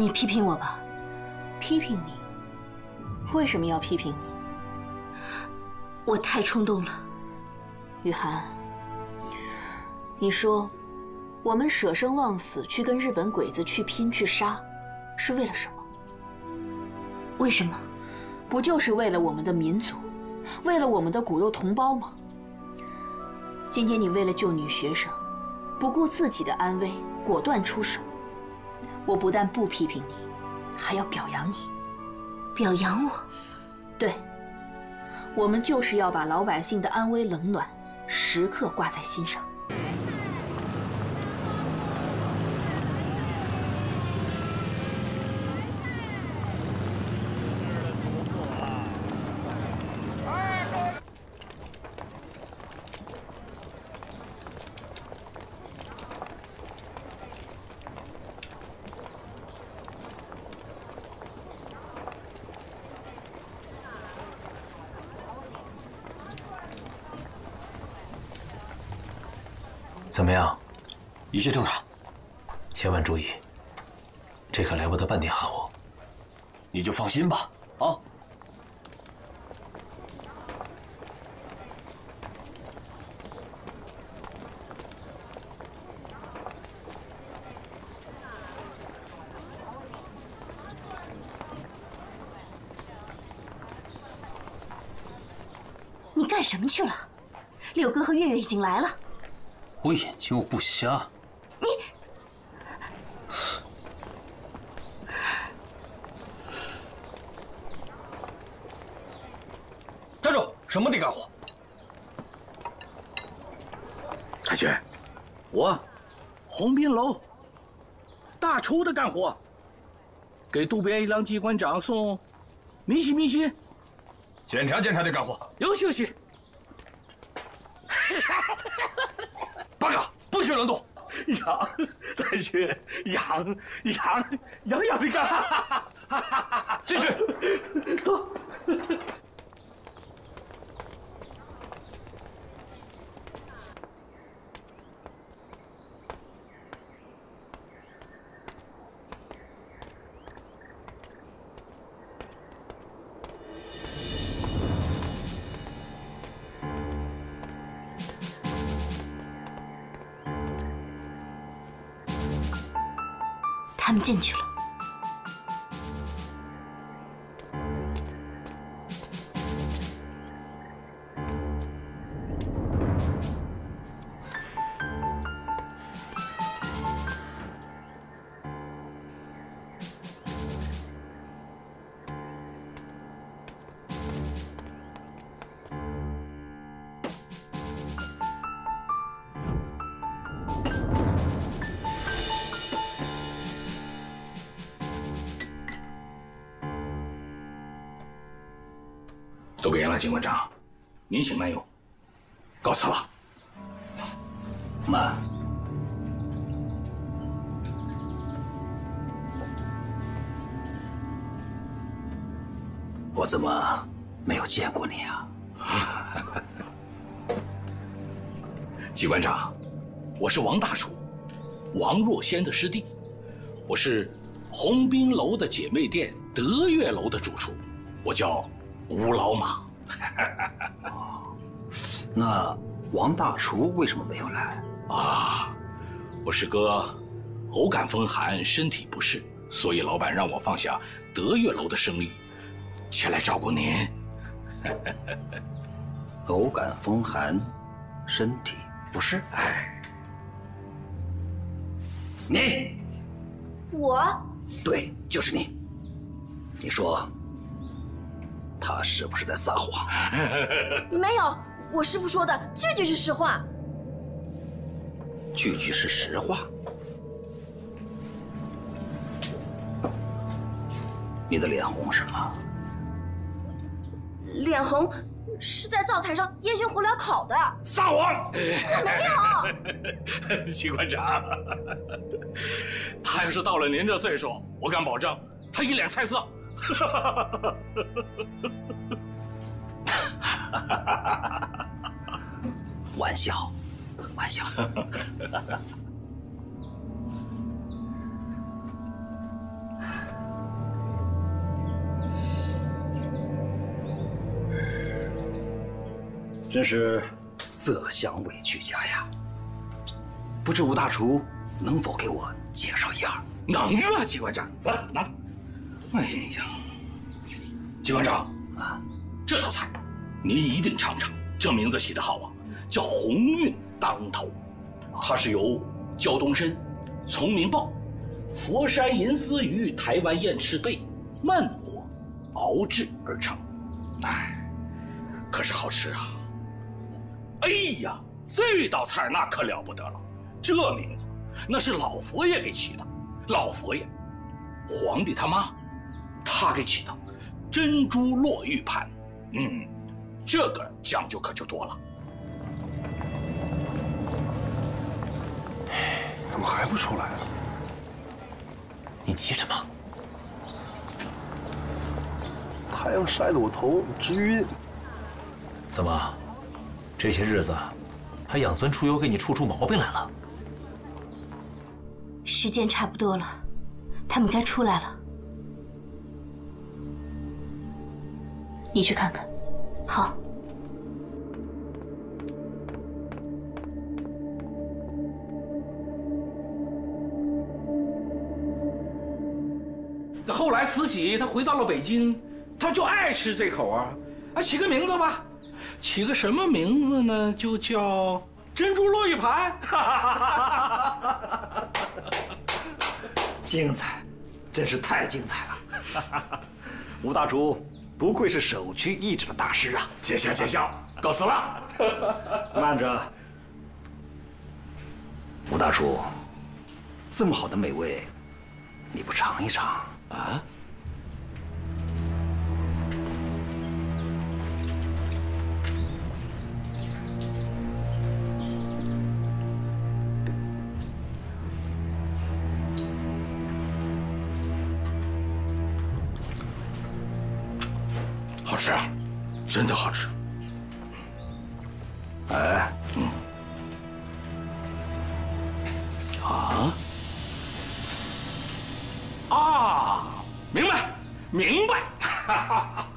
你批评我吧。批评你？为什么要批评你？我太冲动了。雨涵，你说我们舍生忘死去跟日本鬼子去拼去杀，是为了什么？为什么？不就是为了我们的民族，为了我们的骨肉同胞吗？今天你为了救女学生，不顾自己的安危，果断出手。我不但不批评你，还要表扬你。表扬我？对，我们就是要把老百姓的安危冷暖时刻挂在心上。怎么样？一切正常，千万注意，这可来不得半点含糊。你就放心吧。啊，你干什么去了？六哥和月月已经来了。我眼睛又不瞎。你站住！什么地干活？太君，我红滨楼大厨的干活，给渡边一郎机关长送明信明信。检查检查的干活。有休息。八嘎，不许乱动！养太君，养养养养的干。继续。走。他们进去了。警官长，您请慢用，告辞了。慢。我怎么没有见过你啊？机关长，我是王大厨，王若仙的师弟，我是红宾楼的姐妹店德月楼的主厨，我叫。吴老马，那王大厨为什么没有来？啊，我师哥偶感风寒，身体不适，所以老板让我放下德月楼的生意，前来照顾您。偶感风寒，身体不适。哎，你，我，对，就是你。你说。他是不是在撒谎？没有，我师傅说的句句是实话。句句是实话。你的脸红什么？脸红是在灶台上烟熏火燎烤的。撒谎！我 没有。齐馆长，他要是到了您这岁数，我敢保证，他一脸菜色。玩笑，玩笑。真是色香味俱佳呀！不知吴大厨能否给我介绍一二？能啊，机关长，来拿走。哎呀，机关长啊，这道菜您一定尝尝。这名字起得好啊，叫鸿运当头。它是由胶东参、丛明鲍、佛山银丝鱼、台湾燕翅贝慢火熬制而成。哎，可是好吃啊！哎呀，这道菜那可了不得了，这名字那是老佛爷给起的。老佛爷，皇帝他妈。他给起的珍珠落玉盘，嗯，这个讲究可就多了。么还不出来啊？你急什么？太阳晒得我头直晕。怎么，这些日子还养尊处优，给你处出毛病来了？时间差不多了，他们该出来了。你去看看，好。后来慈禧她回到了北京，她就爱吃这口啊，啊，起个名字吧，起个什么名字呢？就叫珍珠落玉盘，精彩，真是太精彩了！吴大厨不愧是首屈一指的大师啊！谢谢谢谢，告辞了。慢着，吴大厨，这么好的美味，你不尝一尝啊？好吃，真的好吃。哈哈哈。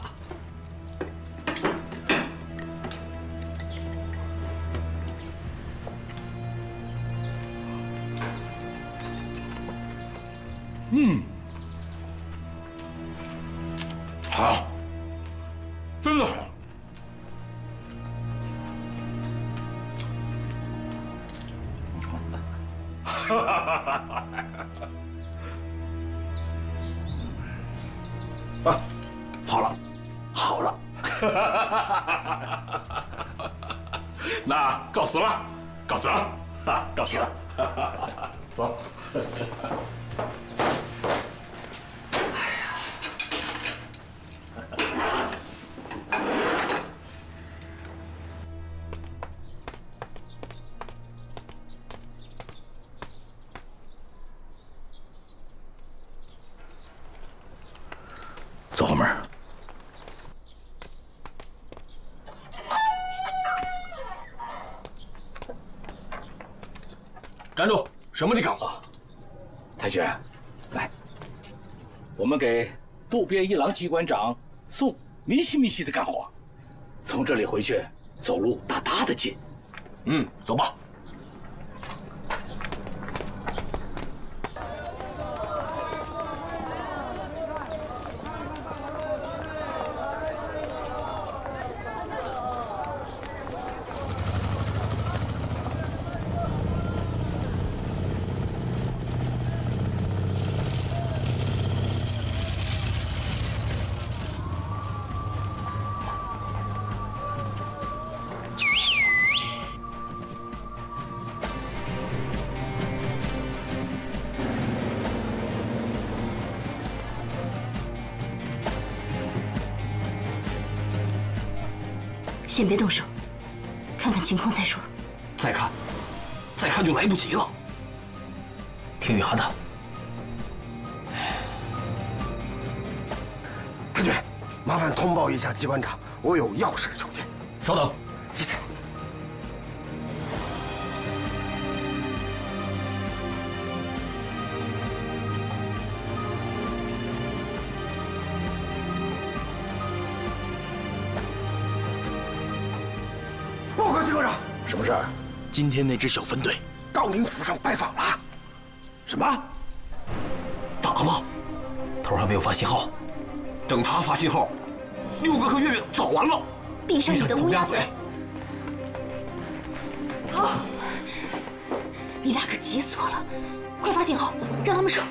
站住！什么你干活？太君，来，我们给渡边一郎机关长送米西米西的干活，从这里回去走路大大的近。嗯，走吧。先别动手，看看情况再说。再看，再看就来不及了。听雨涵的。太君，麻烦通报一下机关长，我有要事求见。稍等，今天那支小分队到您府上拜访了。什么？打了？头还没有发信号，等他发信号，六哥和月月早完了。闭上你的乌鸦嘴！好，你俩可急死我了！快发信号，让他们撤。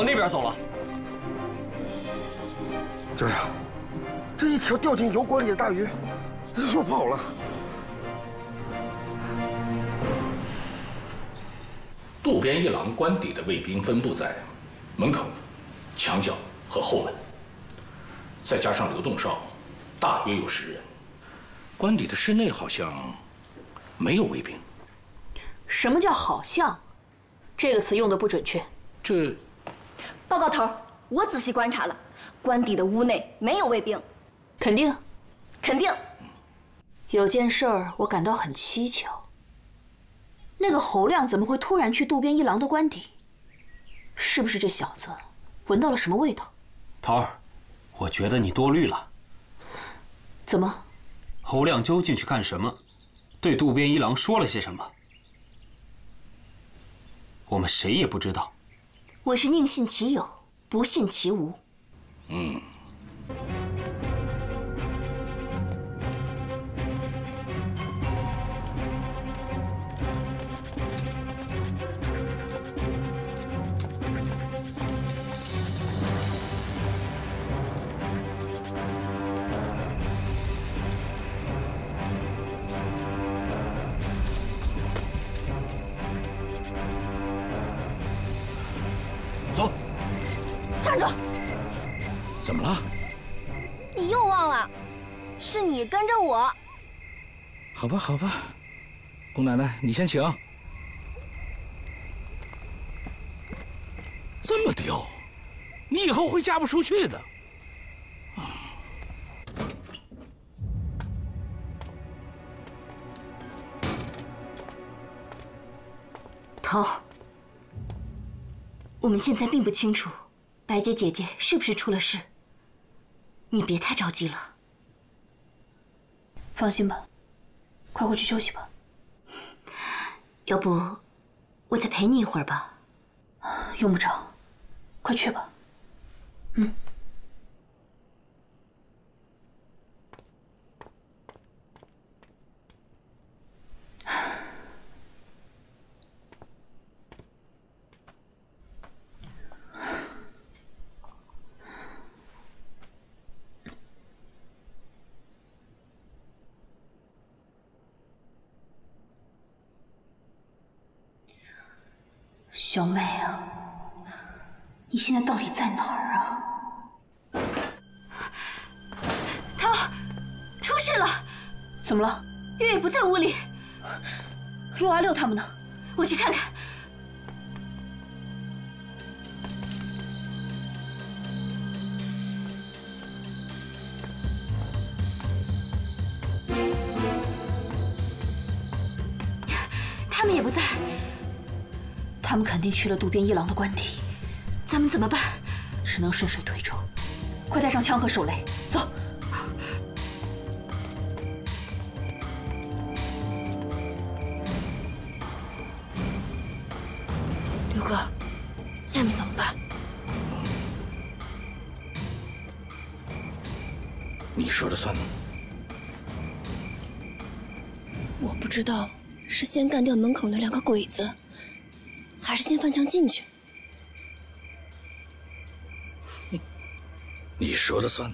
往那边走了。机关长，这一条掉进油锅里的大鱼又跑了。渡边一郎官邸的卫兵分布在门口、墙角和后门，再加上流动哨，大约有十人。官邸的室内好像没有卫兵。什么叫好像？这个词用的不准确。这报告头儿，我仔细观察了，官邸的屋内没有卫兵，肯定。肯定。有件事儿我感到很蹊跷。那个侯亮怎么会突然去渡边一郎的官邸？是不是这小子闻到了什么味道？头儿，我觉得你多虑了。怎么？侯亮究竟去干什么？对渡边一郎说了些什么？我们谁也不知道。我是宁信其有，不信其无。嗯。你跟着我。好吧，好吧，姑奶奶，你先请。这么刁，你以后会嫁不出去的。头儿，我们现在并不清楚白洁姐姐是不是出了事，你别太着急了。放心吧，快回去休息吧。要不，我再陪你一会儿吧。用不着，快去吧。嗯。去了渡边一郎的官邸，咱们怎么办？只能顺水推舟。快带上枪和手雷，走。刘哥，下面怎么办？你说了算吗。我不知道是先干掉门口那两个鬼子。先翻墙进去。你说的算。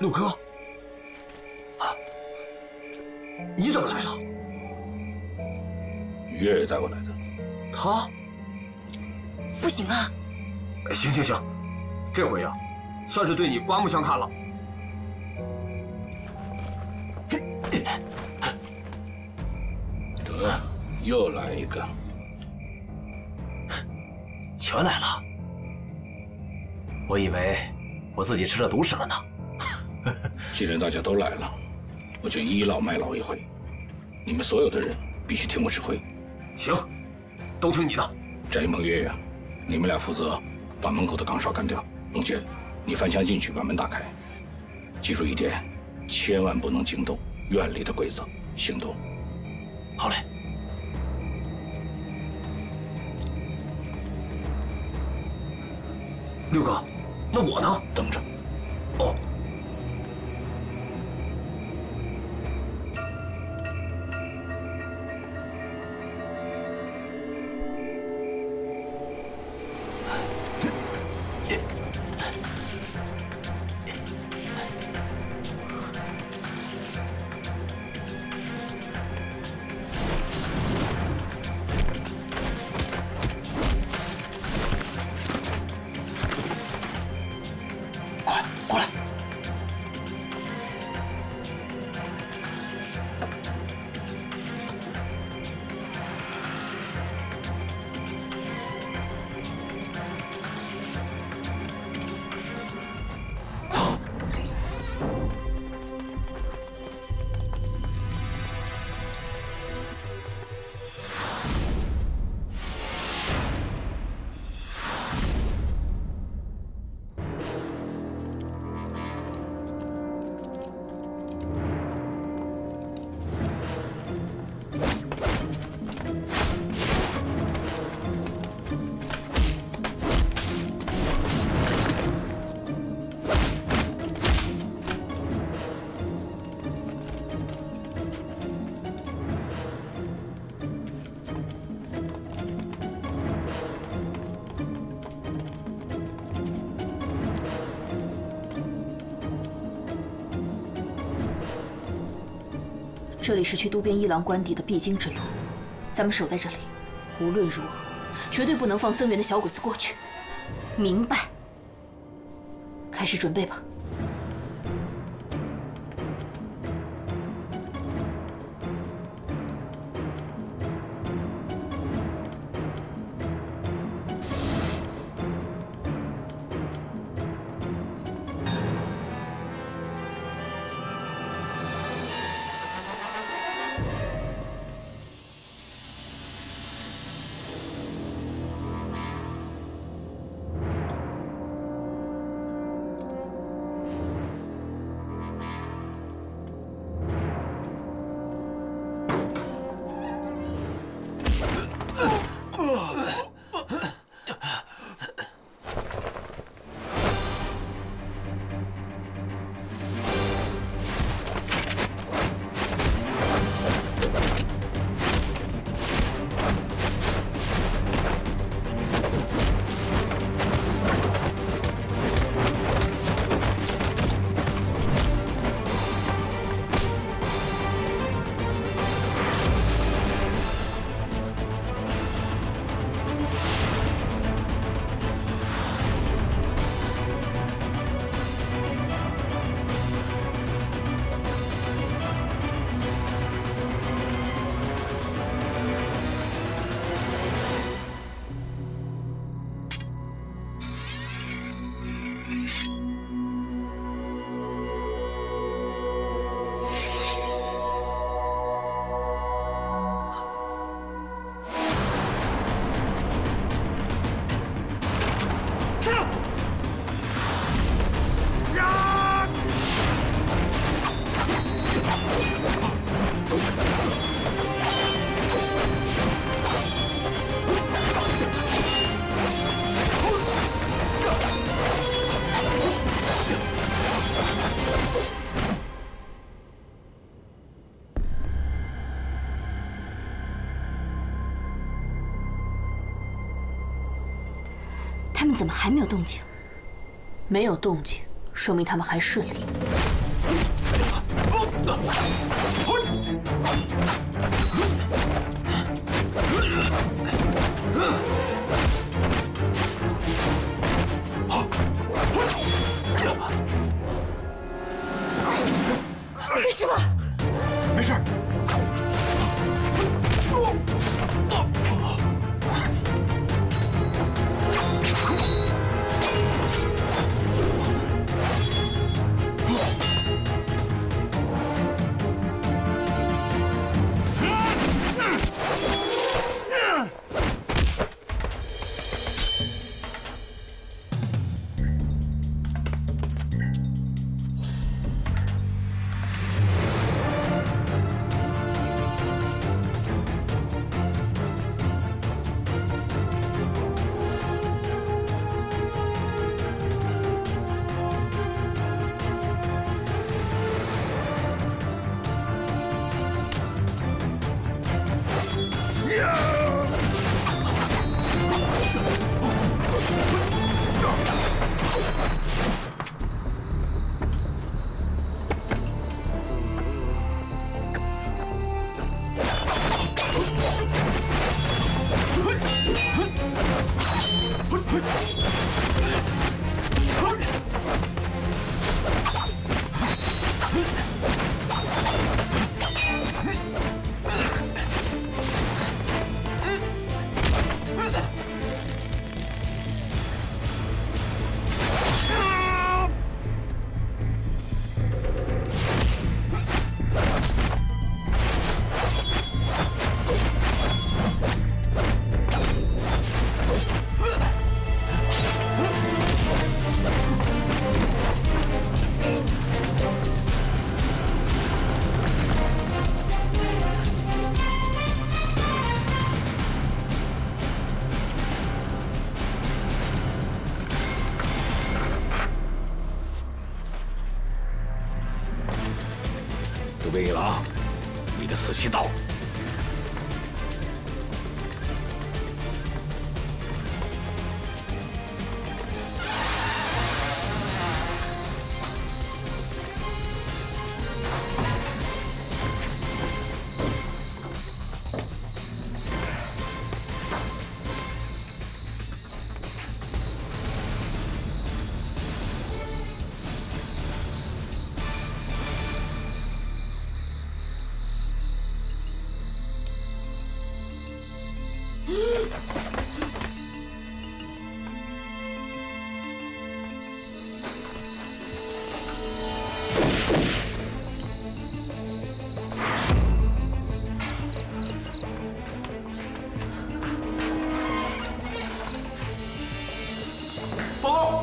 六哥，啊，你怎么来了？月月带我来的。他？不行啊！行行行，这回呀，算是对你刮目相看了。得，又来一个。全来了。我以为我自己吃了独食了呢。既然大家都来了，我就倚老卖老一回。你们所有的人必须听我指挥。行，都听你的。翟梦月月，你们俩负责把门口的岗哨干掉。龙杰，你翻墙进去把门打开。记住一点，千万不能惊动院里的鬼子。行动。好嘞。六哥，那我呢？等着。这里是去渡边一郎官邸的必经之路，咱们守在这里，无论如何，绝对不能放增援的小鬼子过去。明白。开始准备吧。怎么还没有动静？没有动静，说明他们还顺利。知道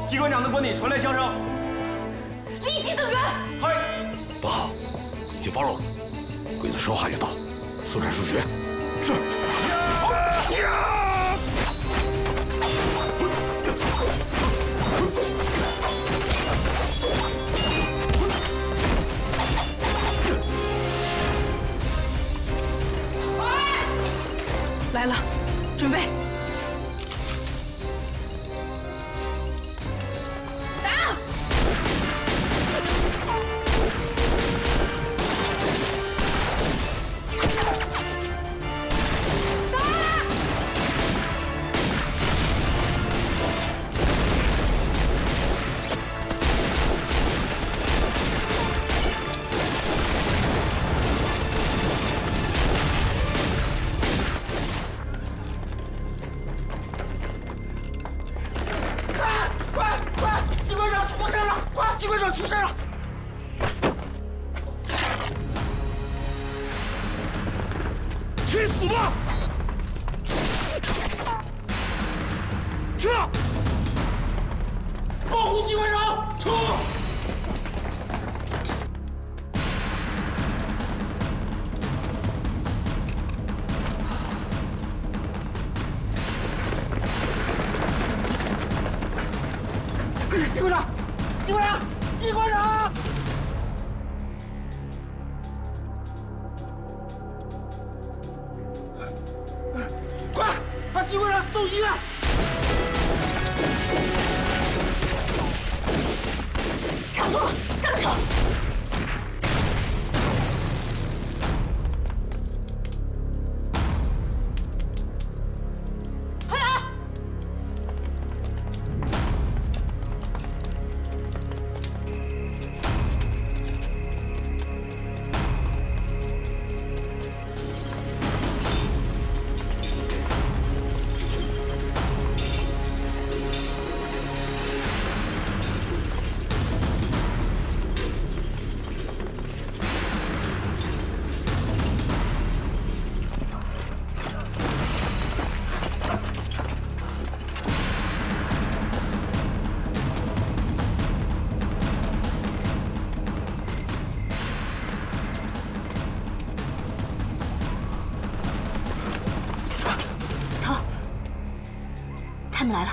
机关长的官邸传来枪声，立即增援。嗨，不好，已经暴露了，鬼子说话就到，速战速决。是。来了，准备。来了，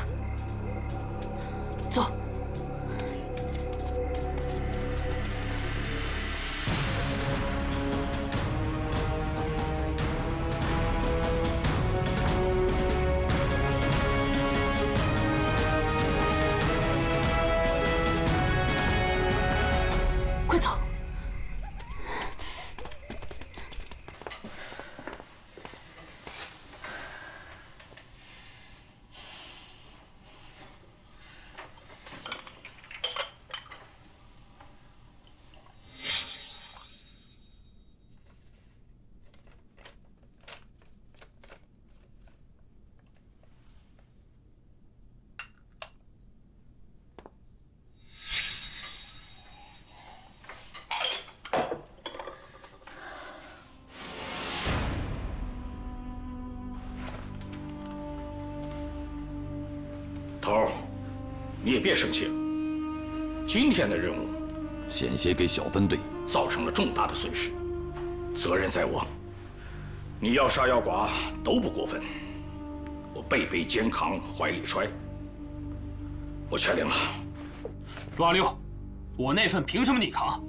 头儿，你也别生气了。今天的任务险些给小分队造成了重大的损失，责任在我。你要杀要剐都不过分，我背背肩扛怀里揣，我全领了。陆阿六，我那份凭什么你扛？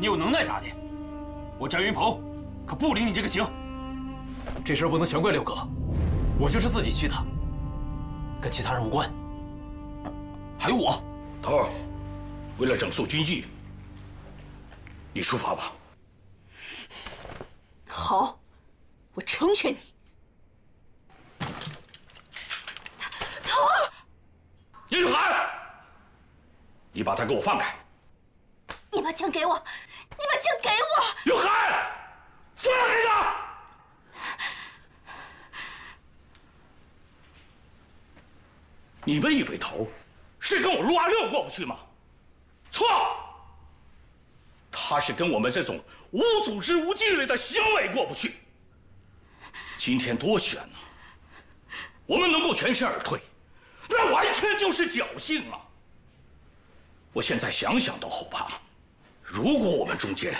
你有能耐咋的？我翟云鹏可不领你这个情。这事儿不能全怪六哥，我就是自己去的，跟其他人无关。还有我，头儿，为了整肃军纪，你出发吧。好，我成全你。头儿，叶雨涵，你把他给我放开！你把枪给我，你把枪给我！雨涵，放开他！你们以为头是跟我陆阿六过不去吗？错，他是跟我们这种无组织、无纪律的行为过不去。今天多选呢，我们能够全身而退，那完全就是侥幸啊！我现在想想都后怕。如果我们中间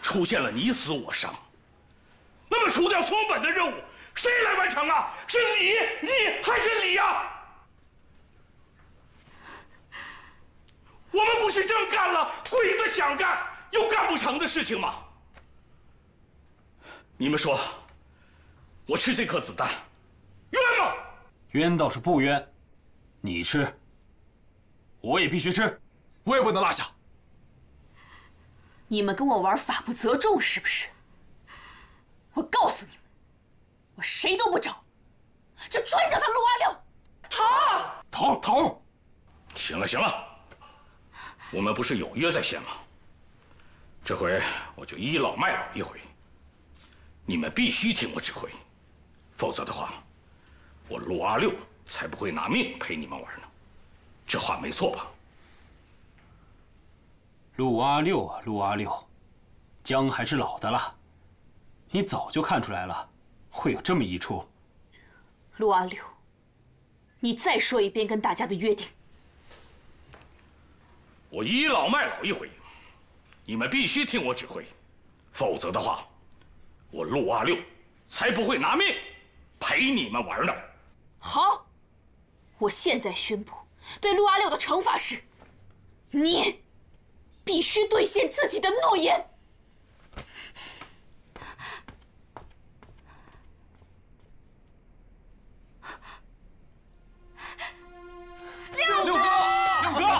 出现了你死我伤，那么除掉松本的任务谁来完成啊？是你，你还是你呀？我们不是正干了鬼子想干又干不成的事情吗？你们说，我吃这颗子弹冤吗？冤倒是不冤，你吃，我也必须吃，我也不能落下。你们跟我玩法不责众是不是？我告诉你们，我谁都不找，就专找他陆阿六。他头头，行了行了，我们不是有约在先吗？这回我就倚老卖老一回，你们必须听我指挥，否则的话，我陆阿六才不会拿命陪你们玩呢。这话没错吧？陆阿六啊，陆阿六，姜还是老的辣。你早就看出来了，会有这么一出。陆阿六，你再说一遍跟大家的约定。我倚老卖老一回，你们必须听我指挥，否则的话，我陆阿六才不会拿命陪你们玩呢。好，我现在宣布，对陆阿六的惩罚是，你。必须兑现自己的诺言。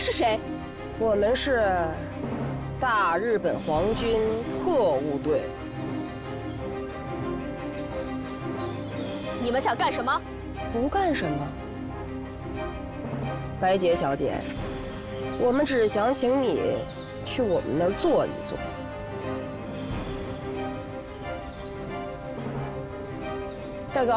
是谁？我们是大日本皇军特务队。你们想干什么？不干什么。白洁小姐，我们只想请你去我们那儿坐一坐。带走。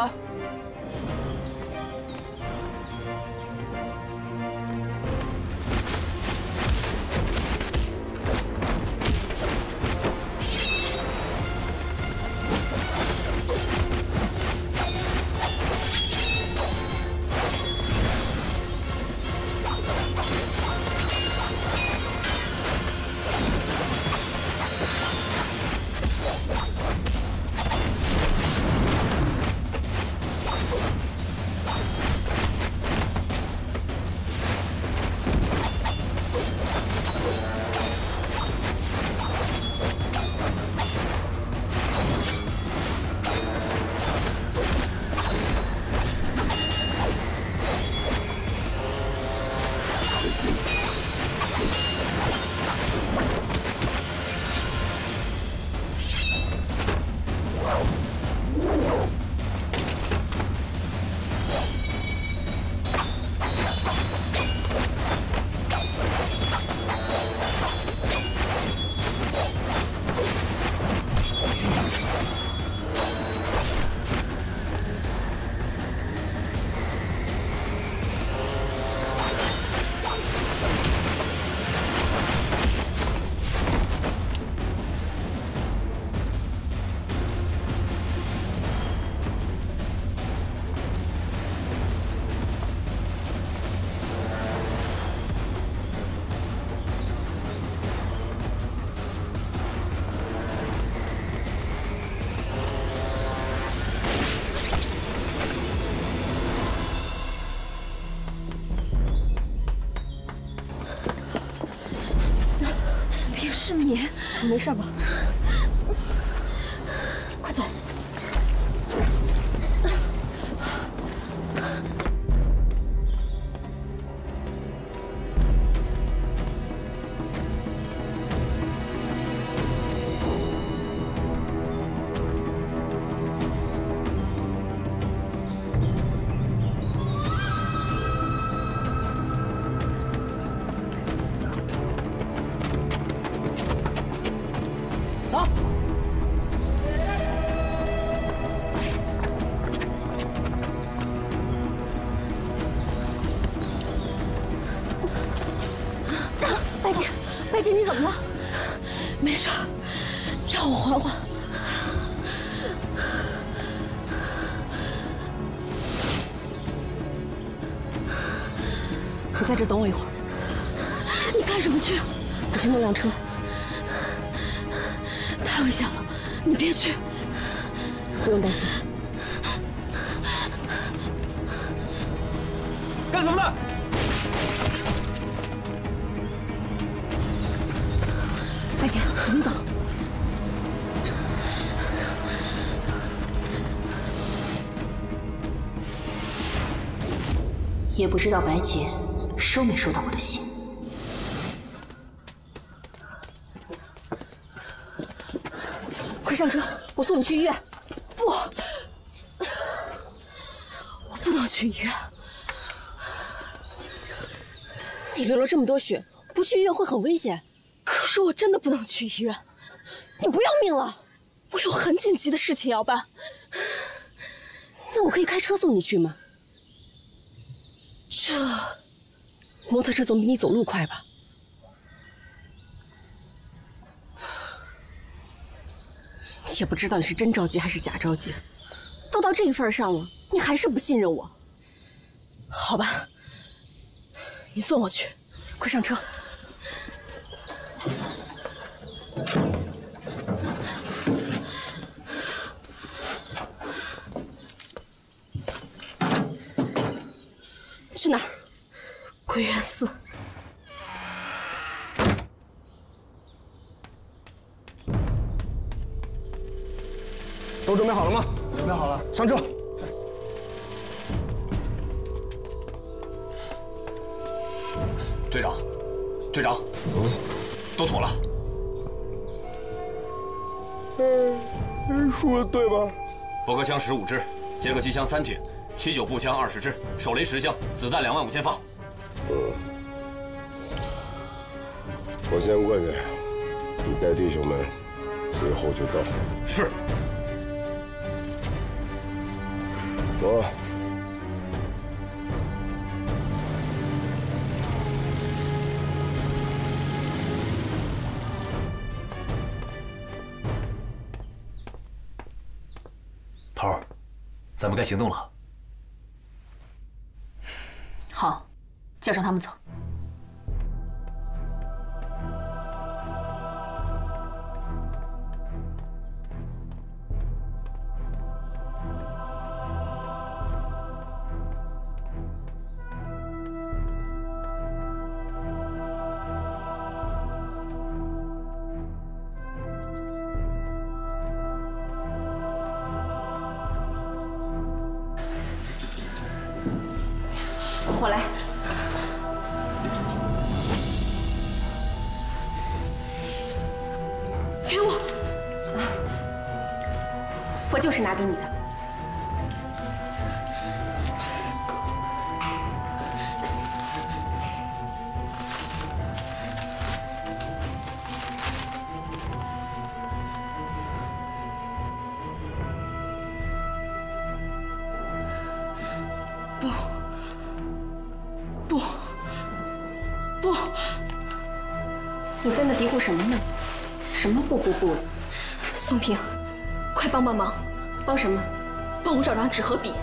没事吧？知道白洁收没收到我的信。快上车，我送你去医院。不，我不能去医院。你流了这么多血，不去医院会很危险。可是我真的不能去医院，你不要命了？我有很紧急的事情要办。那我可以开车送你去吗？这摩托车总比你走路快吧？也不知道你是真着急还是假着急，都到这份上了，你还是不信任我？好吧，你送我去，快上车。去哪儿？归元寺。都准备好了吗？准备好了，上车。队长，队长，嗯，都妥了。嗯，说的对吧？驳壳枪十五支，捷克机枪三挺，七九步枪二十支，手雷十箱，子弹两万五千发。嗯，我先过去，你带弟兄们随后就到。是。走。头儿，咱们该行动了。好，叫上他们走。你在那嘀咕什么呢？什么不不不的？宋平，快帮帮忙！帮什么？帮我找张纸和笔。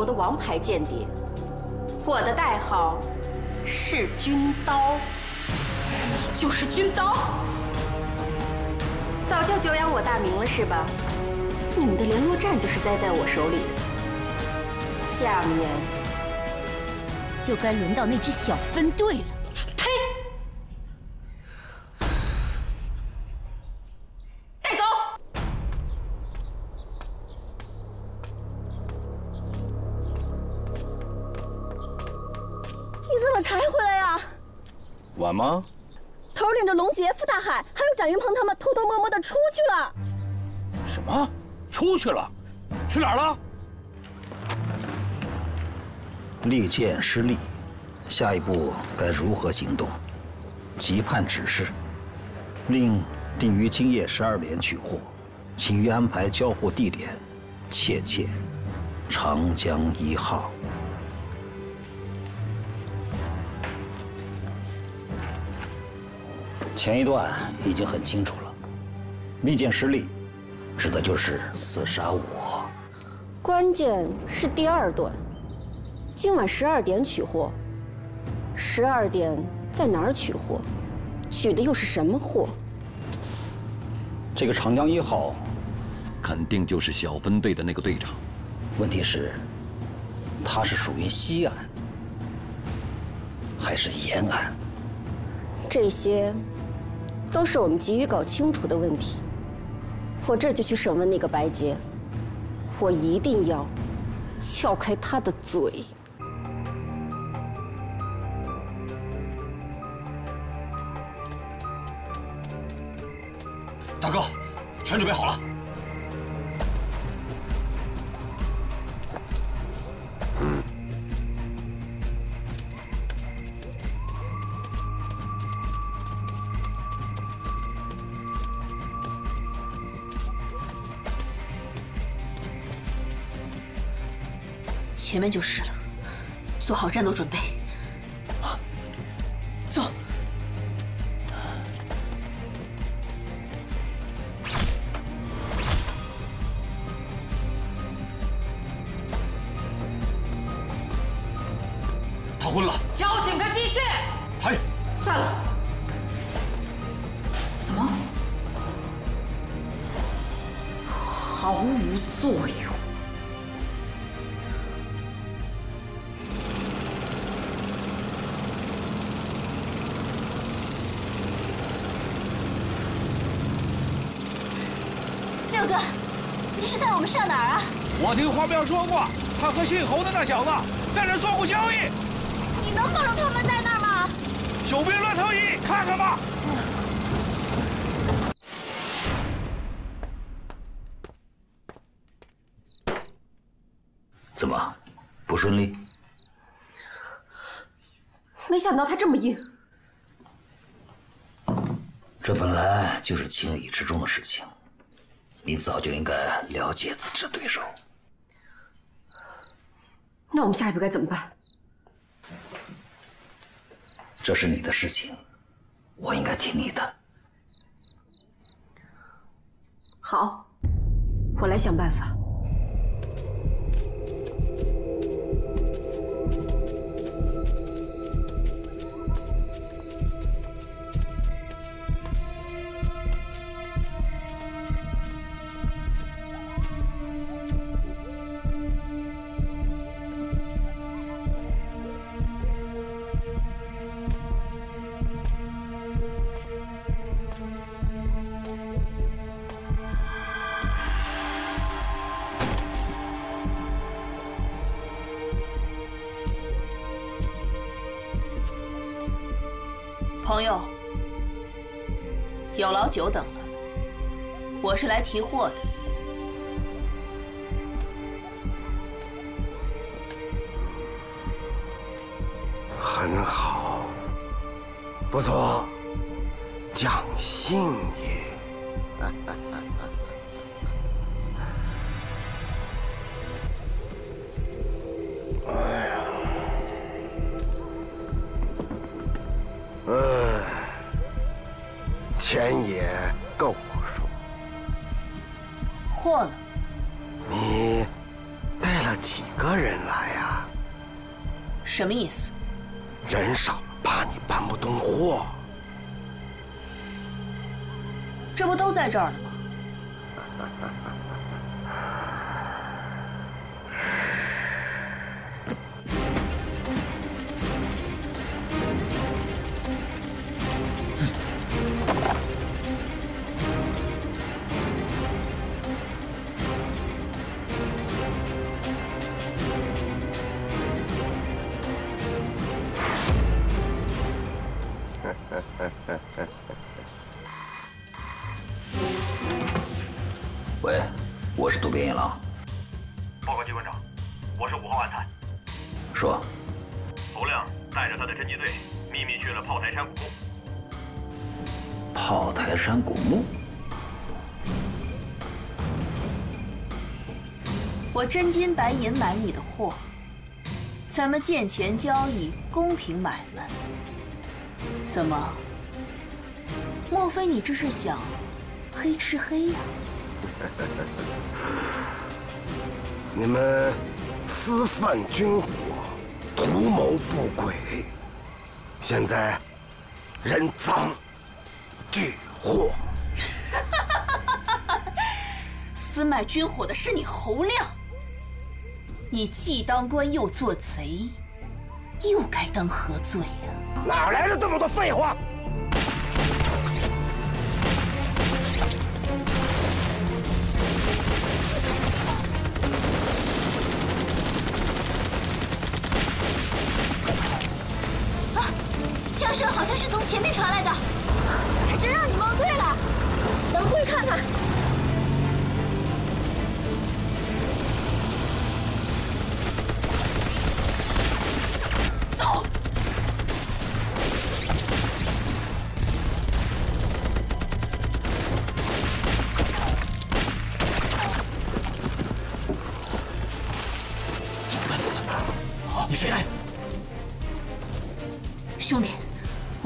我的王牌间谍。我的代号是军刀。你就是军刀？早就久仰我大名了是吧？你们的联络站就是栽在我手里的。下面就该轮到那支小分队了。吗？头领着龙杰、傅大海还有展云鹏他们偷偷摸摸的出去了。什么？出去了？去哪儿了？利剑失利，下一步该如何行动？急盼指示。令定于今夜十二点取货，请于安排交货地点，切切长江一号。前一段已经很清楚了，密剑失利，指的就是刺杀我。关键是第二段，今晚十二点取货。十二点在哪儿取货？取的又是什么货？这个长江一号，肯定就是小分队的那个队长。问题是，他是属于西安还是延安？这些都是我们急于搞清楚的问题。我这就去审问那个白洁，我一定要撬开他的嘴。前面就是了，做好战斗准备。哥，你是带我们上哪儿啊？我听花彪说过，他和姓侯的那小子在这做过交易。你能保证他们在那儿吗？久兵乱投医，看看吧。怎么，不顺利？没想到他这么硬。这本来就是情理之中的事情，你早就应该了解自己的对手。那我们下一步该怎么办？这是你的事情，我应该听你的。好，我来想办法。久等了，我是来提货的。很好，不错，讲信也。哎呀，嗯，钱也够数。货呢？你带了几个人来呀？什么意思？人少了，怕你搬不动货。这不都在这儿呢吗？真金白银买你的货，咱们见钱交易，公平买卖。怎么？莫非你这是想黑吃黑呀、你们私贩军火，图谋不轨，现在人赃俱获。私卖军火的是你侯亮，你既当官又做贼，又该当何罪呀、哪来的这么多废话？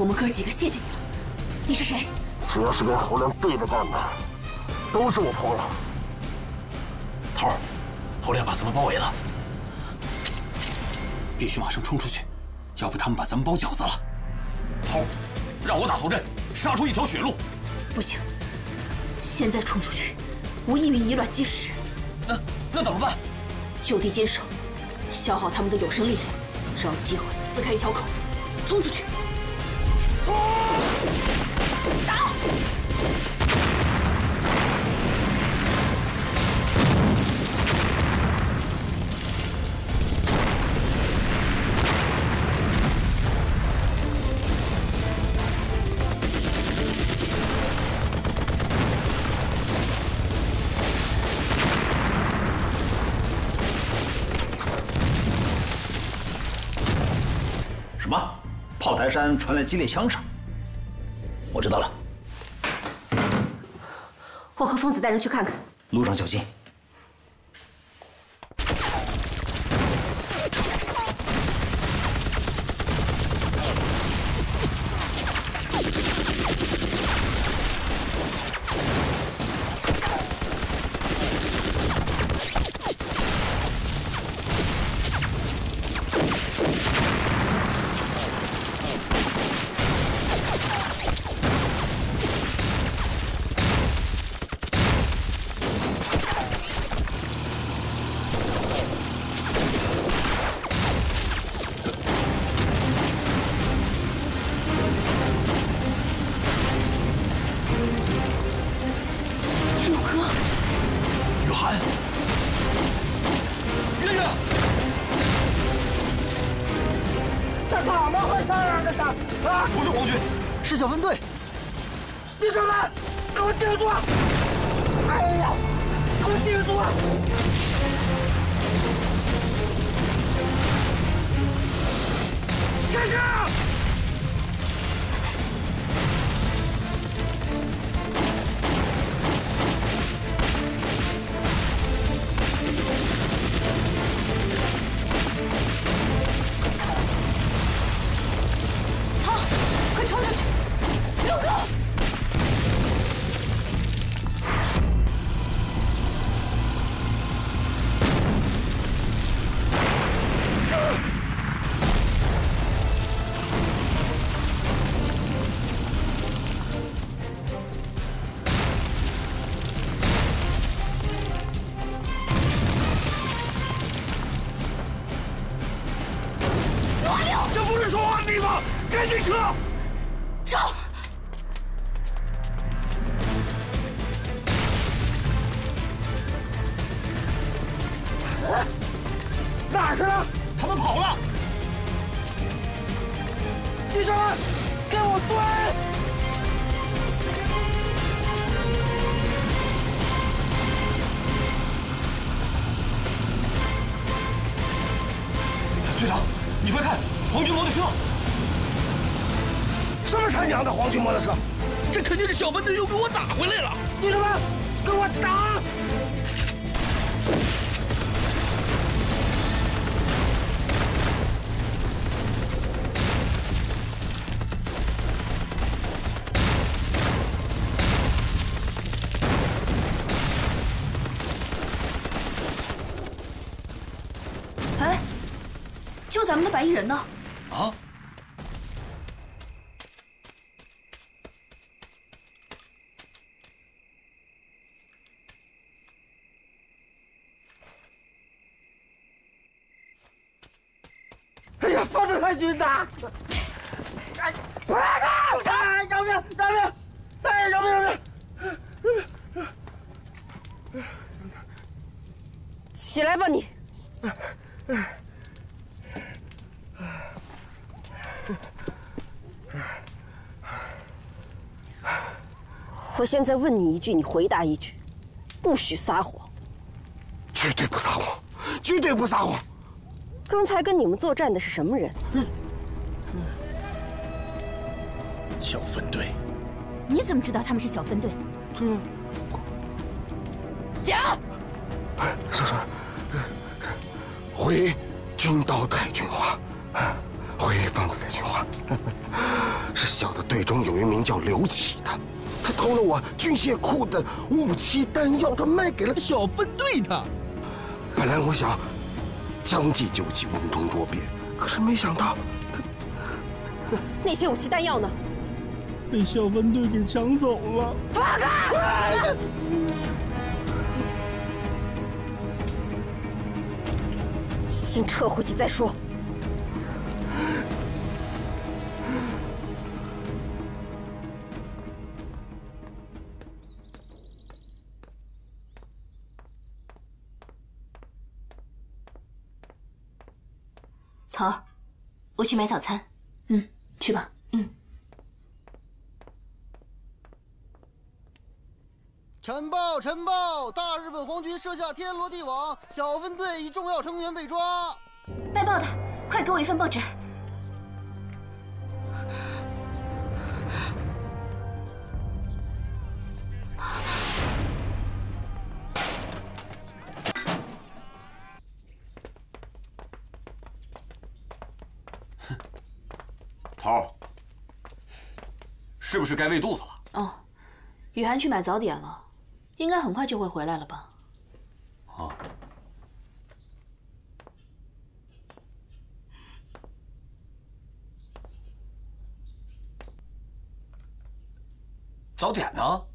我们哥几个谢谢你了。你是谁？只要是跟侯亮对着干的，都是我朋友。头儿，侯亮把咱们包围了，必须马上冲出去，要不他们把咱们包饺子了。头儿，让我打头阵，杀出一条血路。不行，现在冲出去，无异于以卵击石。那那怎么办？就地坚守，消耗他们的有生力量，找机会撕开一条口子，冲出去。台山传来激烈枪声。我知道了，我和疯子带人去看看。路上小心。是小分队。你什么？给我顶住！哎呀，给我顶住！先生！咱们的白衣人呢？啊！哎呀，方志太军呐！哎，快看！哎，饶命！饶命！哎，饶命！饶命！起来吧你！我现在问你一句，你回答一句，不许撒谎。绝对不撒谎，绝对不撒谎。刚才跟你们作战的是什么人？嗯小分队。你怎么知道他们是小分队？嗯，讲。哎，少帅，回军刀太君话，回方子太君话，是小的队中有一名叫刘启的，他偷了我军械库的武器弹药，他卖给了小分队的。本来我想将计就计，瓮中捉鳖，可是没想到 那些武器弹药呢？被小分队给抢走了。放开！先撤回去再说。去买早餐。嗯，去吧。嗯。晨报，晨报！大日本皇军设下天罗地网，小分队一重要成员被抓。卖报的，快给我一份报纸。是不是该喂肚子了？哦，雨涵去买早点了，应该很快就会回来了吧？哦。早点呢？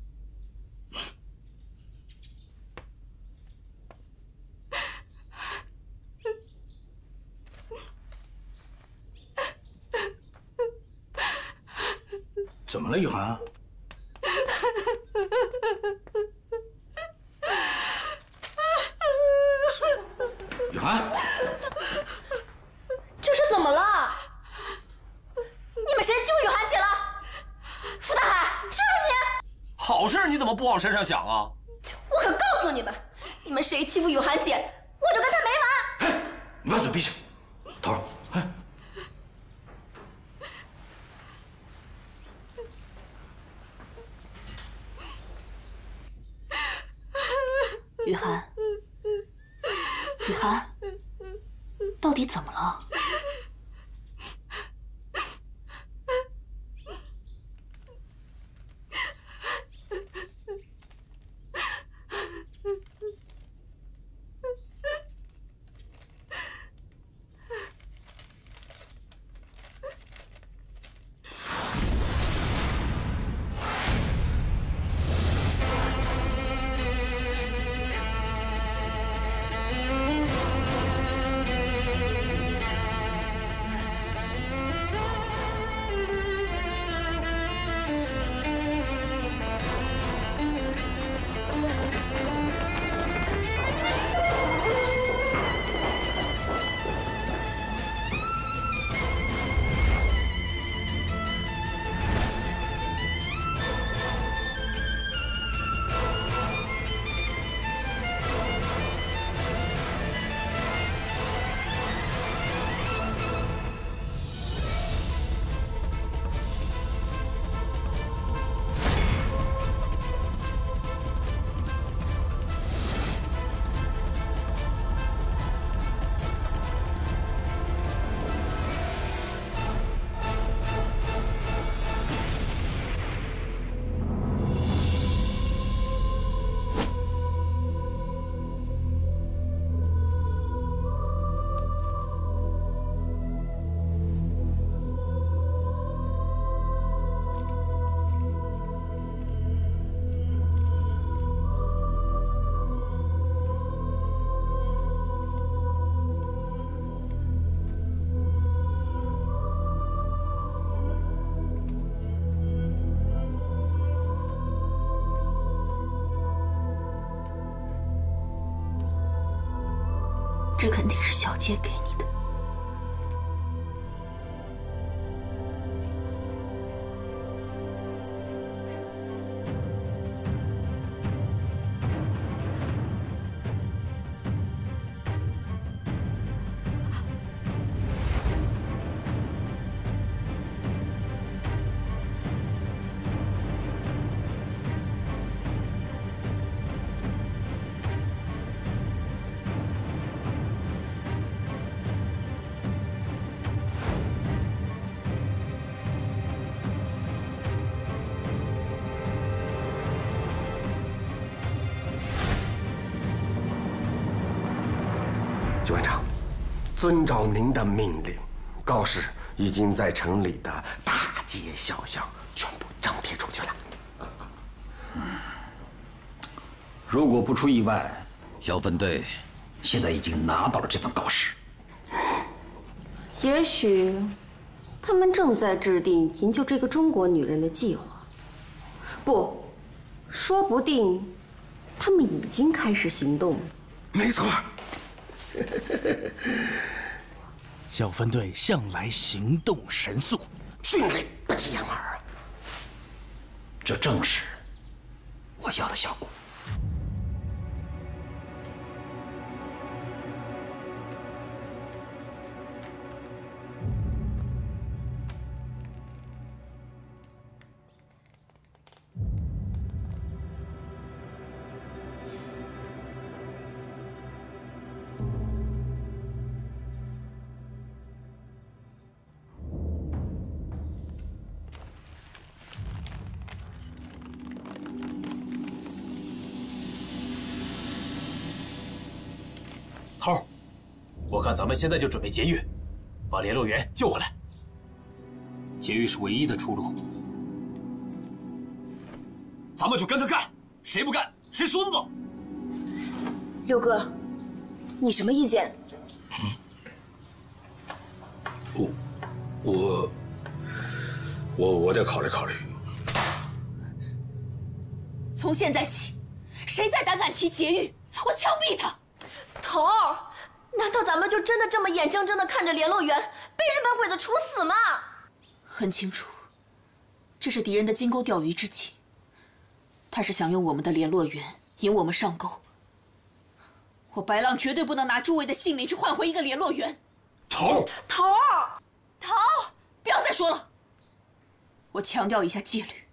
么了，雨涵？雨涵，这是怎么了？你们谁欺负雨涵姐了？傅大海，是不是你？好事你怎么不往身上想啊？我可告诉你们，你们谁欺负雨涵姐，我就跟他没完！你把嘴闭上，这肯定是小姐给局官长，遵照您的命令，告示已经在城里的大街小巷全部张贴出去了。如果不出意外，小分队现在已经拿到了这份告示。也许他们正在制定营救这个中国女人的计划，不，说不定他们已经开始行动了。没错。小分队向来行动神速，迅雷不及掩耳，这正是我要的效果。咱们现在就准备劫狱，把联络员救回来。劫狱是唯一的出路，咱们就跟他干，谁不干谁孙子。六哥，你什么意见？我我我我得考虑考虑。从现在起，谁再胆敢提劫狱，我枪毙他！头儿，难道咱们就真的这么眼睁睁的看着联络员被日本鬼子处死吗？很清楚，这是敌人的金钩钓鱼之计。他是想用我们的联络员引我们上钩。我白浪绝对不能拿诸位的性命去换回一个联络员。头头儿，头，不要再说了。我强调一下纪律，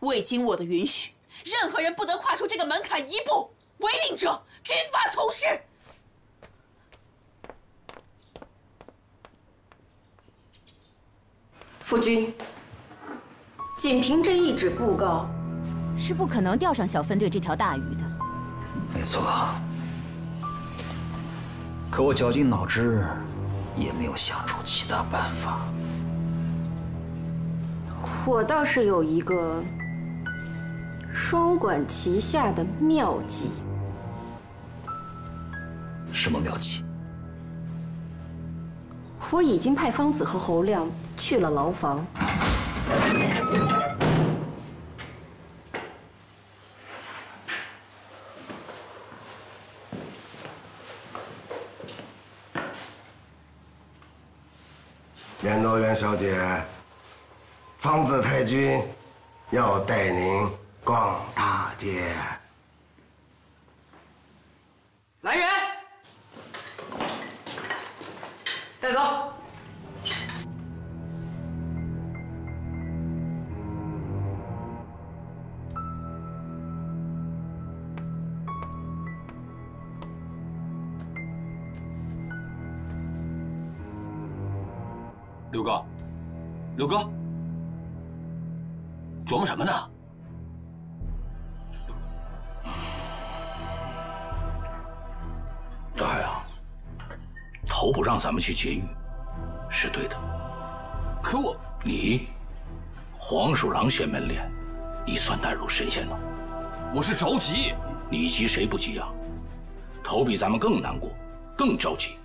未经我的允许，任何人不得跨出这个门槛一步。违令者，军法从事。夫君，仅凭这一纸布告，是不可能钓上小分队这条大鱼的。没错。可我绞尽脑汁，也没有想出其他办法。我倒是有一个双管齐下的妙计。什么妙计？我已经派方子和侯亮去了牢房。联络员小姐，方子太君要带您逛大街。来人，带走。刘哥，刘哥，琢磨什么呢？大海啊，头不让咱们去劫狱，是对的。可我你，黄鼠狼掀门脸，你算带入神仙呢。我是着急，你急谁不急啊？头比咱们更难过，更着急。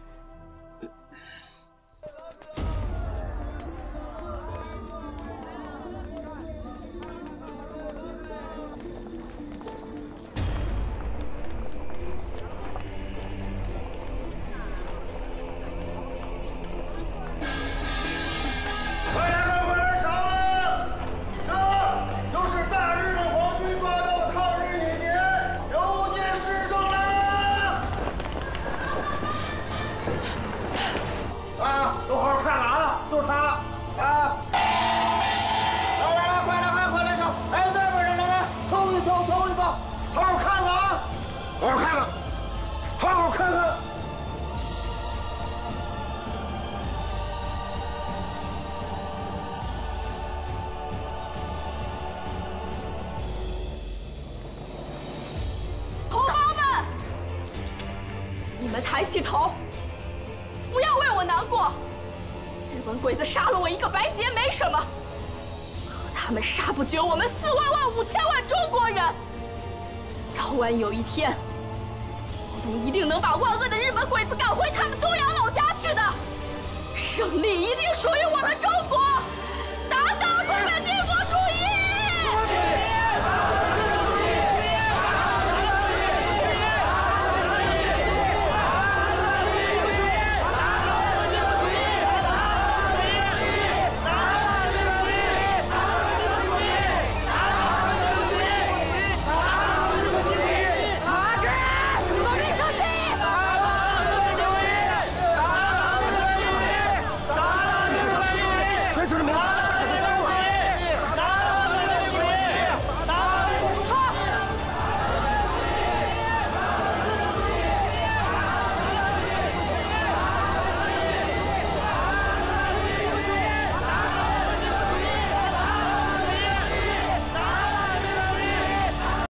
起头，不要为我难过。日本鬼子杀了我一个白洁没什么，可他们杀不绝我们四万万五千万中国人。早晚有一天，我们一定能把万恶的日本鬼子赶回